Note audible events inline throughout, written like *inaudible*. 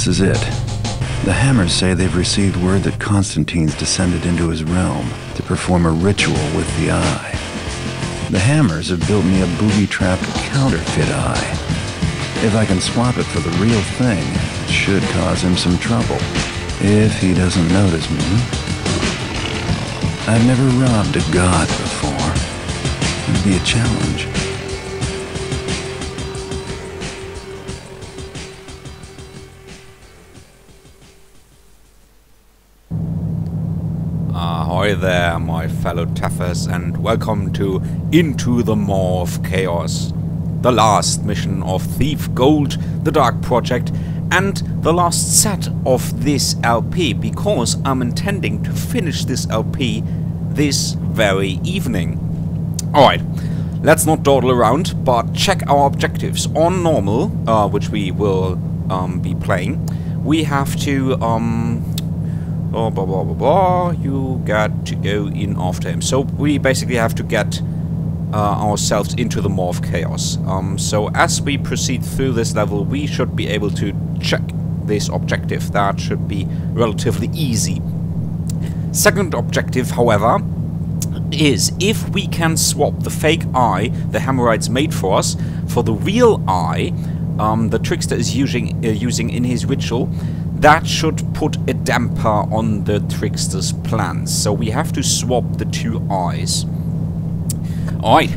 This is it. The Hammers say they've received word that Constantine's descended into his realm to perform a ritual with the Eye. The Hammers have built me a booby-trapped counterfeit Eye. If I can swap it for the real thing, it should cause him some trouble. If he doesn't notice me. I've never robbed a god before. It'd be a challenge. Ahoy there, my fellow Taffers, and welcome to Into the Maw of Chaos, the last mission of Thief Gold, the Dark Project, and the last set of this LP, because I'm intending to finish this LP this very evening. Alright, let's not dawdle around, but check our objectives. On normal, uh, which we will um, be playing, we have to... Um, blah blah blah blah blah. You got to go in after him. So we basically have to get uh, ourselves into the maw of chaos. Um, so as we proceed through this level we should be able to check this objective. That should be relatively easy. Second objective however is if we can swap the fake eye the Hammerites made for us for the real eye um, the trickster is using uh, using in his ritual that should put a damper on the trickster's plans. So we have to swap the two eyes. Alright.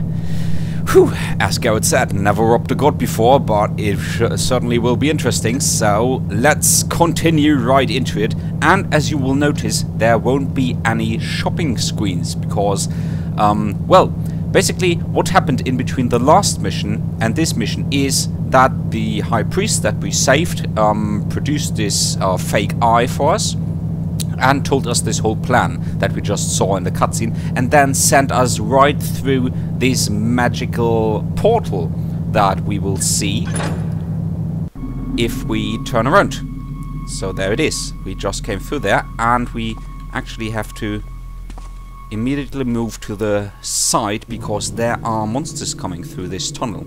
Whew, as Garrett said, never robbed a god before, but it certainly will be interesting, so let's continue right into it. And as you will notice, there won't be any shopping screens, because, um, well, basically what happened in between the last mission and this mission is that the High Priest that we saved um, produced this uh, fake eye for us and told us this whole plan that we just saw in the cutscene and then sent us right through this magical portal that we will see if we turn around. So there it is. We just came through there and we actually have to immediately move to the side because there are monsters coming through this tunnel.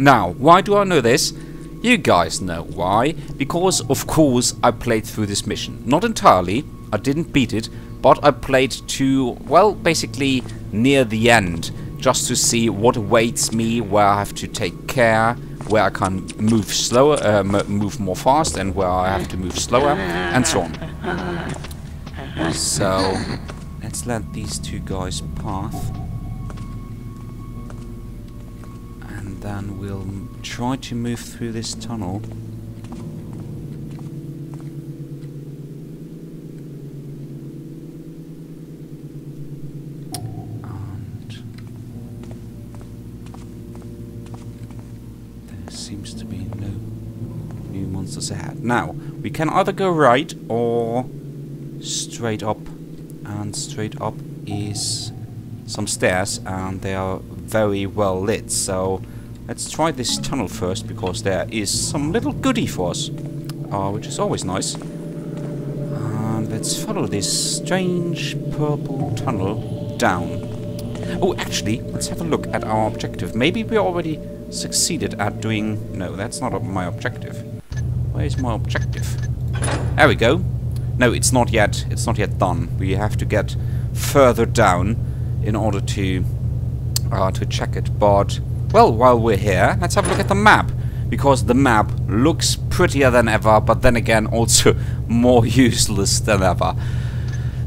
Now, why do I know this? You guys know why. Because, of course, I played through this mission. Not entirely, I didn't beat it, but I played to, well, basically near the end, just to see what awaits me, where I have to take care, where I can move slower, uh, move more fast, and where I have to move slower, and so on. So, let's let these two guys pass. Then we'll try to move through this tunnel. And there seems to be no new monsters ahead. Now, we can either go right or straight up. And straight up is some stairs and they are very well lit so Let's try this tunnel first, because there is some little goodie for us. Uh, which is always nice. Let's follow this strange purple tunnel down. Oh, actually, let's have a look at our objective. Maybe we already succeeded at doing... No, that's not my objective. Where's my objective? There we go. No, it's not yet. It's not yet done. We have to get further down in order to uh, to check it. But well, while we're here, let's have a look at the map. Because the map looks prettier than ever, but then again also *laughs* more useless than ever.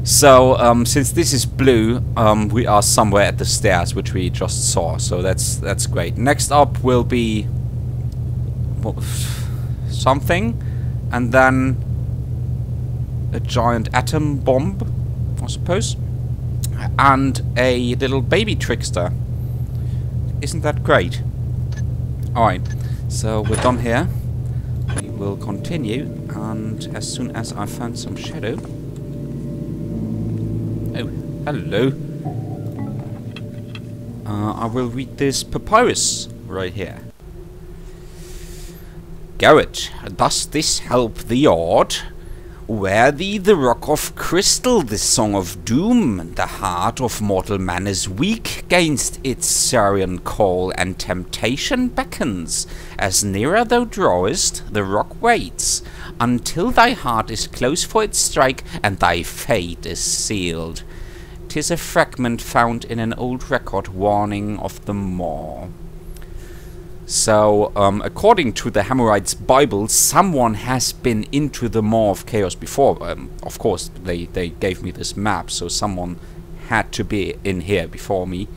So, um, since this is blue, um, we are somewhere at the stairs, which we just saw. So that's that's great. Next up will be something, and then a giant atom bomb, I suppose, and a little baby trickster. Isn't that great? Alright, so we're done here. We will continue, and as soon as I find some shadow... Oh, hello. Uh, I will read this papyrus right here. Garrett, does this help the odd? Wear thee the rock of crystal, the song of doom. The heart of mortal man is weak gainst its siren call, and temptation beckons. As nearer thou drawest, the rock waits, until thy heart is close for its strike, and thy fate is sealed. Tis a fragment found in an old record warning of the maw. So, um, according to the Hammerites' Bible, someone has been into the Maw of Chaos before. Um, of course, they, they gave me this map, so someone had to be in here before me.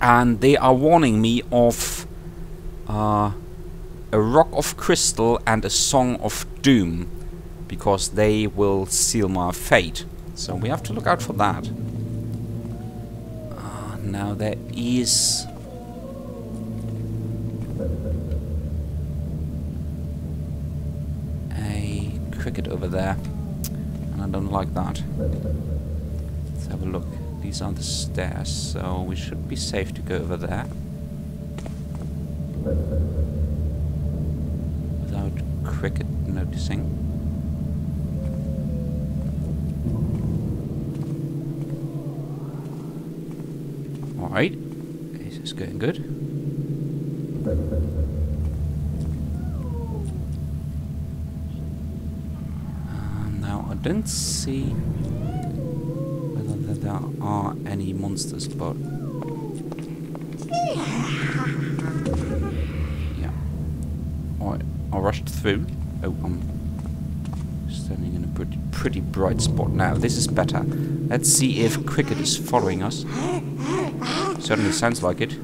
And they are warning me of uh, a Rock of Crystal and a Song of Doom, because they will seal my fate. So we have to look out for that. Uh, now there is cricket over there. And I don't like that. Let's have a look. These are the stairs, so we should be safe to go over there. Without cricket noticing. Alright. This is going good. Don't see whether there are any monsters, but... Yeah. Alright, I rushed through. Oh, I'm standing in a pretty, pretty bright spot now. This is better. Let's see if Cricket is following us. Certainly sounds like it.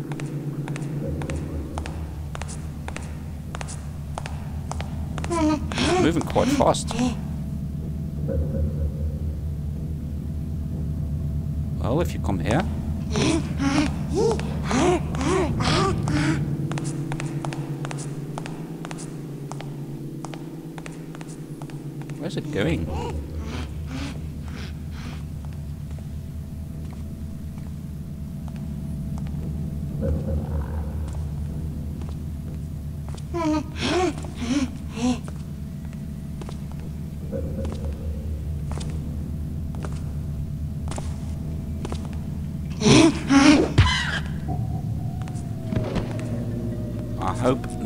moving quite fast. Well, if you come here. Where's it going?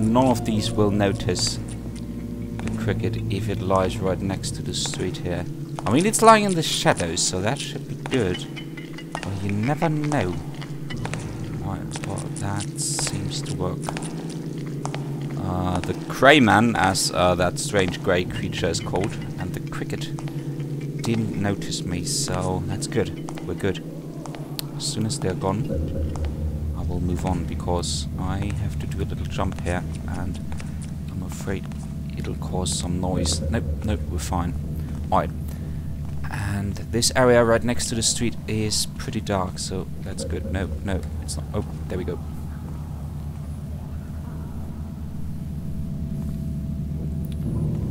None of these will notice the cricket if it lies right next to the street here. I mean, it's lying in the shadows, so that should be good. But you never know. Right, well, that seems to work. Uh, the Crayman, as uh, that strange grey creature is called, and the cricket didn't notice me, so that's good. We're good. As soon as they're gone, will move on because I have to do a little jump here and I'm afraid it'll cause some noise. Nope, nope, we're fine. Alright. And this area right next to the street is pretty dark, so that's good. No, no, it's not. Oh, there we go.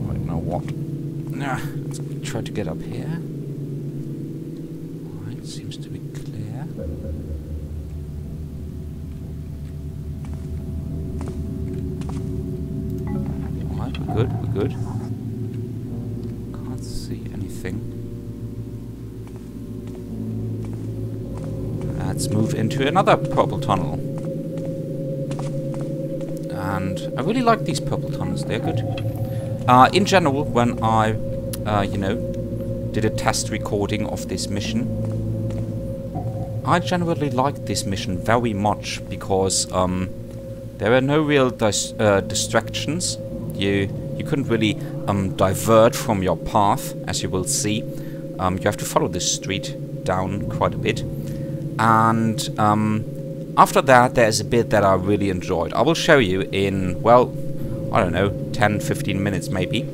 Right, now what? Nah, let's try to get up here. Alright, seems to be clear. Good, we're good. Can't see anything. Let's move into another purple tunnel. And I really like these purple tunnels, they're good. Uh, in general, when I, uh, you know, did a test recording of this mission, I generally liked this mission very much because um, there were no real dis uh, distractions. You you couldn't really um, divert from your path, as you will see. Um, you have to follow this street down quite a bit. And um, after that, there's a bit that I really enjoyed. I will show you in, well, I don't know, 10, 15 minutes maybe.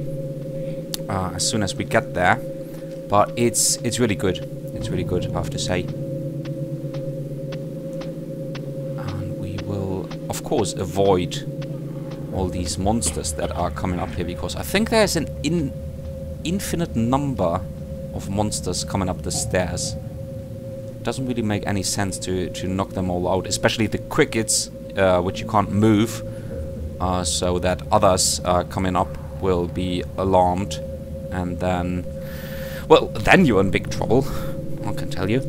Uh, as soon as we get there. But it's it's really good. It's really good, I have to say. And we will, of course, avoid all these monsters that are coming up here because I think there's an in infinite number of monsters coming up the stairs. Doesn't really make any sense to, to knock them all out, especially the crickets, uh, which you can't move, uh, so that others uh, coming up will be alarmed and then, well, then you're in big trouble. I can tell you.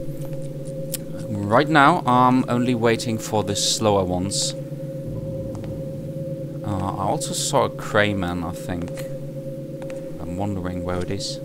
Right now, I'm only waiting for the slower ones. I also saw a Crayman, I think. I'm wondering where it is.